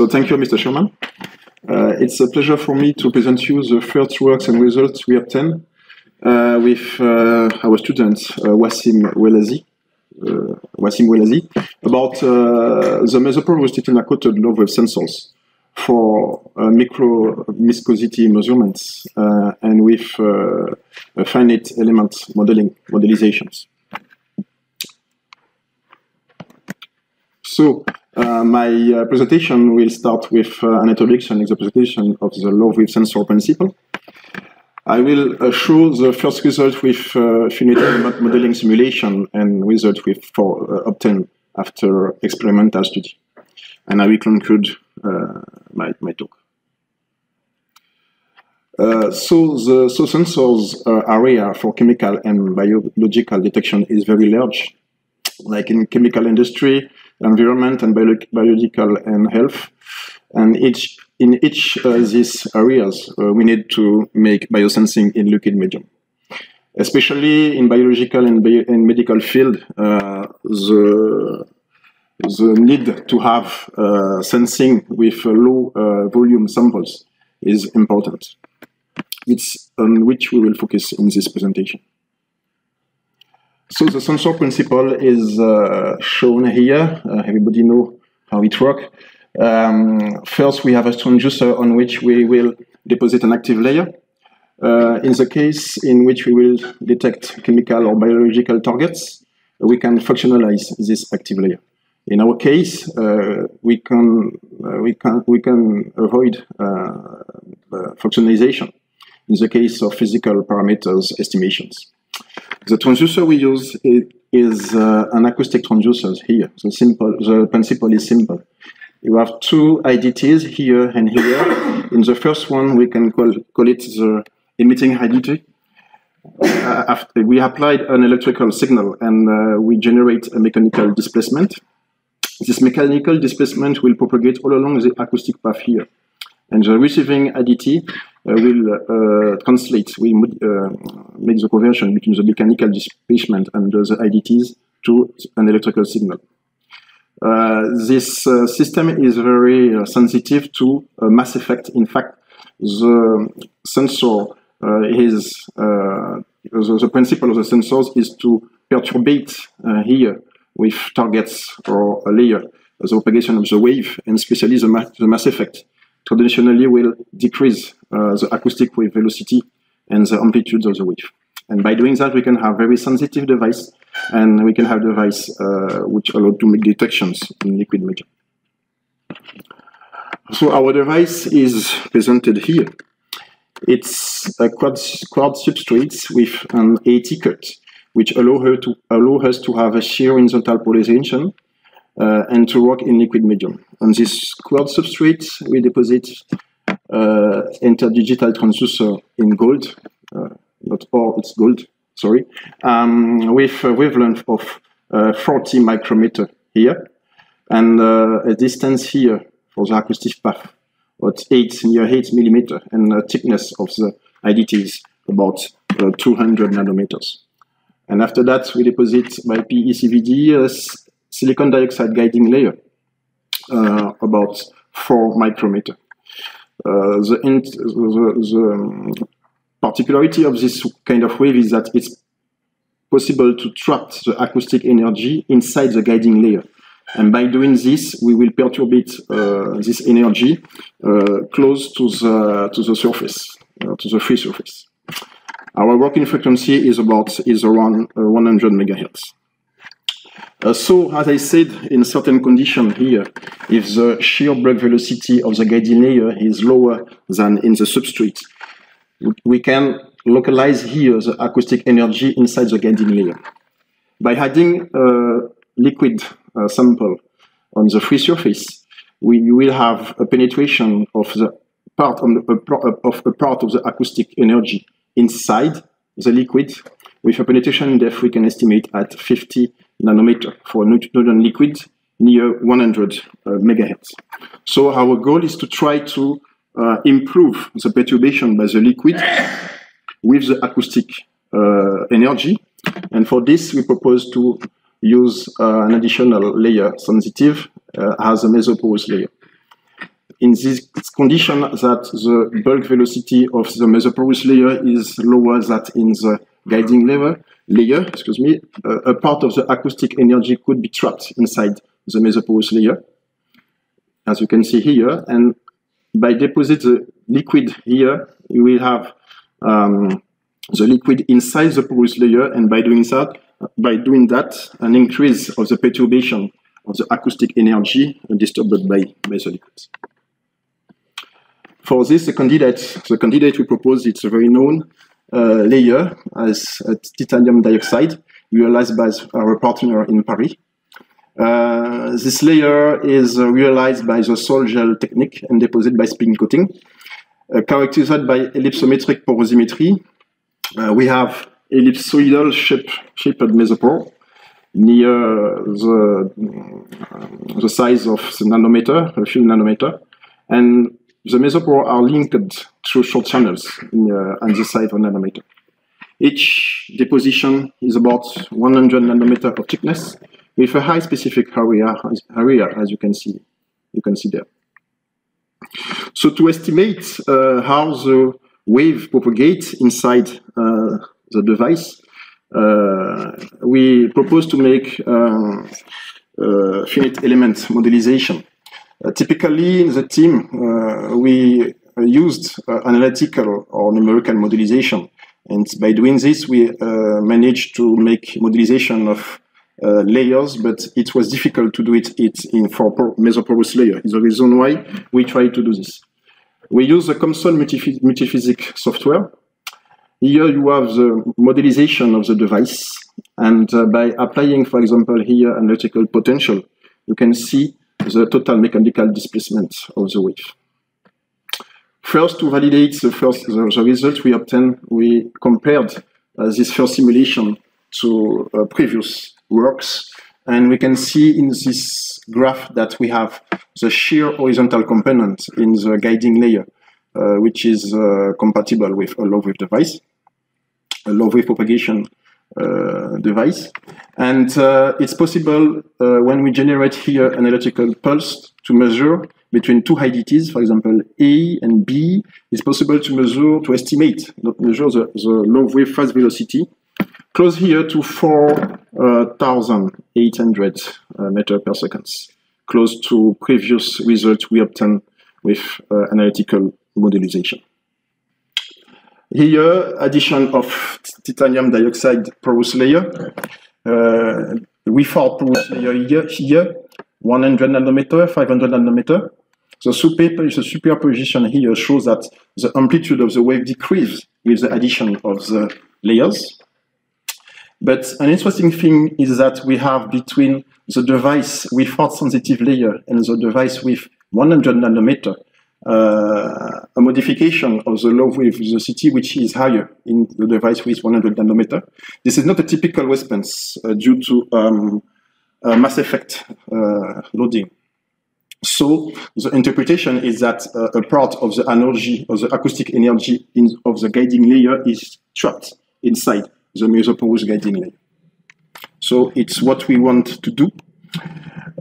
So thank you, Mr. Sherman. Uh, it's a pleasure for me to present you the first works and results we obtained uh, with uh, our student uh, Wassim Ouelhazi, uh, Wassim Ouelhazi about uh, the mesoporosity coated Love wave sensors for micro viscosity measurements and with finite element modeling modelizations. So uh, my uh, presentation will start with uh, an introduction in the presentation of the Love wave sensor principle. I will uh, show the first result with uh, finite modeling simulation and result with for uh, obtained after experimental study. And I will conclude my, my talk. so the so sensors area for chemical and biological detection is very large. Like in chemical industry, environment and biological and health. And each in each uh, these areas, uh, we need to make biosensing in liquid medium. Especially in biological and, bio and medical field, uh, the the need to have uh, sensing with low uh, volume samples is important. It's on which we will focus in this presentation. So the sensor principle is uh, shown here. Uh, everybody know how it works. Um, first, we have a transducer on which we will deposit an active layer. Uh, in the case in which we will detect chemical or biological targets, we can functionalize this active layer. In our case, uh, we can uh, we can we can avoid uh, functionalization in the case of physical parameters estimations. The transducer we use is uh, an acoustic transducer here. The simple, the principle is simple. You have two IDTs here and here. In the first one, we can call, call it the emitting IDT. Uh, after we applied an electrical signal and uh, we generate a mechanical displacement. This mechanical displacement will propagate all along the acoustic path here. And the receiving IDT Uh, will uh, translate, will uh, make the conversion between the mechanical displacement and the IDTs to an electrical signal. Uh, this uh, system is very sensitive to mass effect. In fact, the sensor is the, the, principle of the sensors is to perturbate here with targets or a layer the propagation of the wave and especially the, ma the mass effect traditionally will decrease uh, the acoustic wave velocity and the amplitude of the wave. And by doing that, we can have very sensitive device, and we can have device uh, which allow to make detections in liquid medium. So our device is presented here. It's a quad, quartz substrate with an AT cut, which allow her to allow us to have a shear horizontal polarization uh, and to work in liquid medium. On this quartz substrate, we deposit uh, interdigital transducer in gold, uh, not all, it's gold, sorry, um, with a wavelength of uh, 40 micrometer here, and uh, a distance here for the acoustic path, about 8, near 8 millimeter, and the thickness of the IDT is about uh, 200 nanometers. And after that, we deposit by PECVD a silicon dioxide guiding layer, uh, about 4 micrometer. Uh, the, the, the particularity of this kind of wave is that it's possible to trap the acoustic energy inside the guiding layer. And by doing this, we will perturbate uh, this energy uh, close to the, to the surface, uh, to the free surface. Our working frequency is about is around uh, 100 megahertz. Uh, so, as I said, in certain condition here, if the shear bulk velocity of the guiding layer is lower than in the substrate, we can localize here the acoustic energy inside the guiding layer. By adding a liquid uh, sample on the free surface, we will have a penetration of the part the, of a part of the acoustic energy inside the liquid with a penetration depth we can estimate at 50 nanometer for Newtonian liquid near 100 uh, megahertz. So our goal is to try to uh, improve the perturbation by the liquid with the acoustic uh, energy. And for this, we propose to use an additional layer sensitive as a mesoporous layer. in this condition that the bulk velocity of the mesoporous layer is lower than in the guiding layer, layer excuse me, uh, a part of the acoustic energy could be trapped inside the mesoporous layer, as you can see here. And by deposit the liquid here, you will have um, the liquid inside the porous layer, and by doing that, by doing that, an increase of the perturbation of the acoustic energy disturbed by, by the liquids. For this, the candidate, the candidate we propose, it's very known layer as titanium dioxide realized by our partner in Paris. Uh, this layer is uh, realized by the sol gel technique and deposited by spin coating, uh, characterized by ellipsometric porosimetry. Uh, we have ellipsoidal shape, shaped mesopore near the, the size of the nanometer, a few nanometer, and the mesopore are linked through short channels in, uh, on the side of nanometer. Each deposition is about 100 nanometer of thickness with a high specific area, area as you can see, you can see there. So to estimate uh, how the wave propagates inside uh, the device, uh, we propose to make uh, uh, finite element modelization. Uh, typically, in the team, uh, we uh, used analytical or numerical modelization. And by doing this, we managed to make modelization of uh, layers, but it was difficult to do it, it in for mesoporous layer. Is the reason why we try to do this. We use the COMSOL multiphysics software here you have the modelization of the device. And uh, by applying, for example, here analytical potential, you can see the total mechanical displacement of the wave. First, to validate the first the, the result we obtained, we compared uh, this first simulation to uh, previous works. And we can see in this graph that we have the shear horizontal component in the guiding layer, uh, which is uh, compatible with a Love wave device a Love wave propagation device. And uh, it's possible uh, when we generate here an electrical pulse to measure between two IDTs, for example, A and B, it's possible to measure, to estimate, not measure the, the Love wave phase velocity, close here to 4,800 uh, meter per second, close to previous results we obtained with uh, analytical modelization. Here, addition of titanium dioxide porous layer. Uh, without porous layer here, here, 100 nanometer, 500 nanometer. The, super, the superposition here shows that the amplitude of the wave decreases with the addition of the layers. But an interesting thing is that we have between the device with without sensitive layer and the device with 100 nanometer, a modification of the Love wave velocity, which is higher in the device with 100 nanometer. This is not a typical response uh, due to um, mass effect uh, loading. So the interpretation is that uh, a part of the energy, of the acoustic energy in, of the guiding layer is trapped inside the mesoporous guiding layer. So it's what we want to do.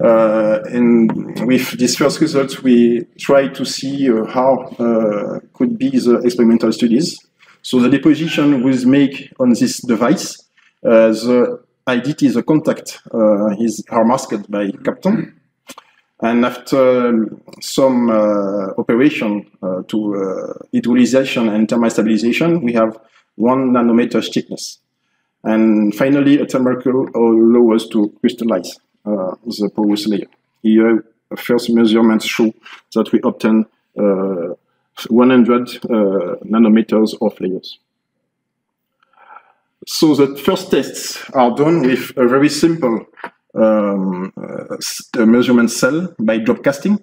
Uh, and with this first result, we try to see uh, how uh, could be the experimental studies. So the deposition was made on this device. the IDT, the contact, is are masked by Kapton. And after some uh, operation uh, to uh, hydrolyzation and thermal stabilization, we have one nanometer thickness. And finally, a thermal allows us to crystallize uh, the porous layer. Here, first measurements show that we obtain uh, 100 uh, nanometers of layers. So the first tests are done with a very simple um, uh, measurement cell by drop casting.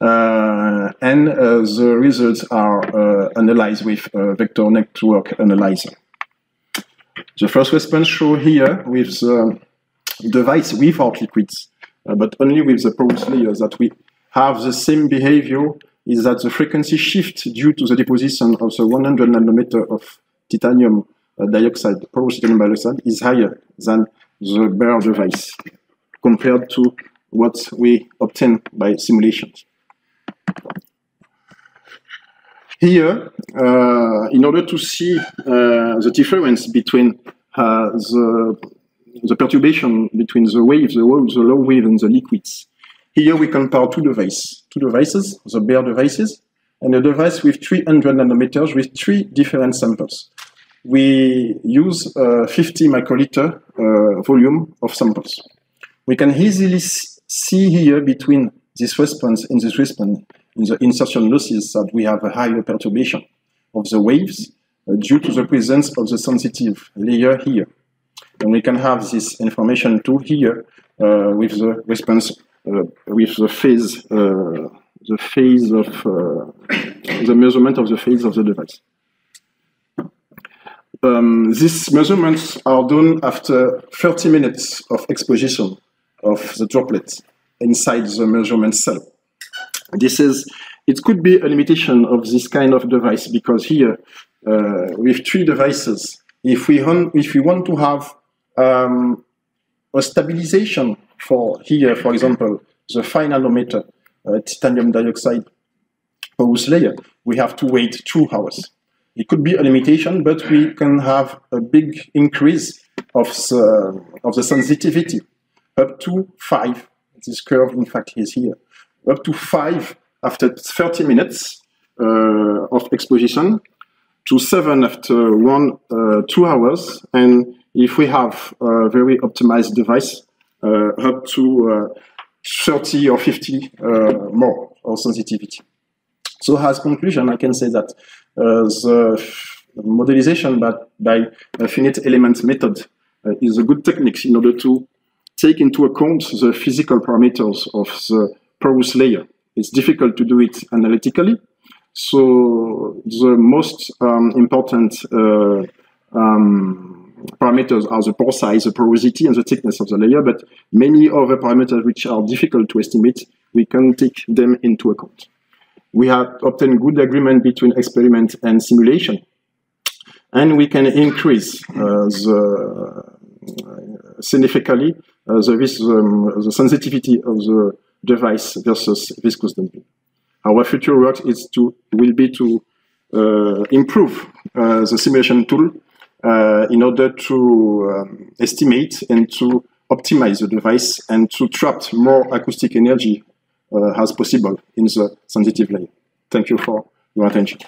Uh, and uh, the results are analyzed with vector network analyzer. The first response shown here with the device without liquids, uh, but only with the porous layers that we have the same behavior is that the frequency shift due to the deposition of the 100 nanometer of titanium uh, dioxide, porous titanium dioxide, is higher than the bare device compared to what we obtain by simulations. Here, uh, in order to see uh, the difference between uh, the, the perturbation between the waves, the, the Love wave and the liquids, here we compare two devices, two devices, the bare devices, and a device with 300 nanometers with three different samples. We use uh, 50 microliter uh, volume of samples. We can easily see here between this response and this response in the insertion losses that we have a higher perturbation of the waves uh, due to the presence of the sensitive layer here. And we can have this information too here uh, with the response, uh, with the phase, uh, the phase of the measurement of the phase of the device. Um, these measurements are done after 30 minutes of exposition of the droplets inside the measurement cell. This is, it could be a limitation of this kind of device because here, uh, with three devices, if we, if we want to have um, a stabilization for here, for example, the fine nanometer uh, titanium dioxide porous layer, we have to wait two hours. It could be a limitation, but we can have a big increase of the, of the sensitivity up to five. This curve, in fact, is here up to five after 30 minutes uh, of exposition, to seven after one, uh, two hours, and if we have a very optimized device, uh, up to 30 or 50 more of sensitivity. So as conclusion, I can say that the modelization by, by finite element method uh, is a good technique in order to take into account the physical parameters of the porous layer. It's difficult to do it analytically. So the most um, important uh, um, parameters are the pore size, the porosity, and the thickness of the layer, but many other parameters which are difficult to estimate, we can take them into account. We have obtained good agreement between experiment and simulation, and we can increase uh, the, uh, significantly uh, the, um, the sensitivity of the device versus viscous dumping. Our future work is to will be to uh, improve uh, the simulation tool in order to um, estimate and to optimize the device and to trap more acoustic energy uh, as possible in the sensitive layer. Thank you for your attention.